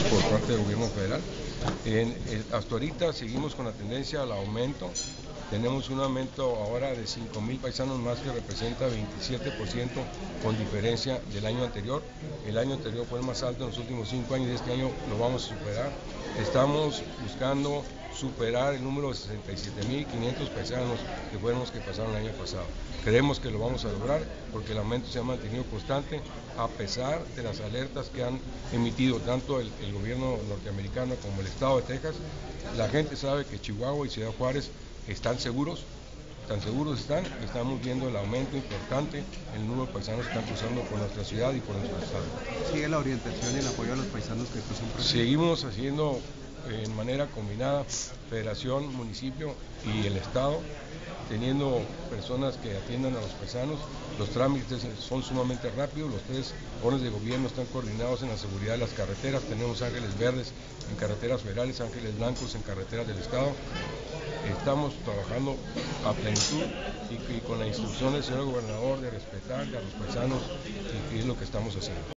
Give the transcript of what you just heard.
por parte del gobierno federal. En, hasta ahorita seguimos con la tendencia al aumento. Tenemos un aumento ahora de 5 mil paisanos más que representa 27% con diferencia del año anterior. El año anterior fue el más alto en los últimos 5 años y este año lo vamos a superar. Estamos buscando superar el número de 67.500 paisanos que fueron los que pasaron el año pasado. Creemos que lo vamos a lograr porque el aumento se ha mantenido constante a pesar de las alertas que han emitido tanto el, el gobierno norteamericano como el estado de Texas. La gente sabe que Chihuahua y Ciudad Juárez están seguros, tan seguros están, estamos viendo el aumento importante en el número de paisanos que están cruzando por nuestra ciudad y por nuestro estado. ¿Sigue la orientación y el apoyo a los paisanos que cruzan por? Seguimos haciendo en manera combinada federación, municipio y el estado, teniendo personas que atiendan a los paisanos. Los trámites son sumamente rápidos, los tres órdenes de gobierno están coordinados en la seguridad de las carreteras, tenemos ángeles verdes en carreteras federales, ángeles blancos en carreteras del estado. Estamos trabajando a plenitud y, con la instrucción del señor gobernador de respetar a los paisanos y es lo que estamos haciendo.